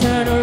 Turn around.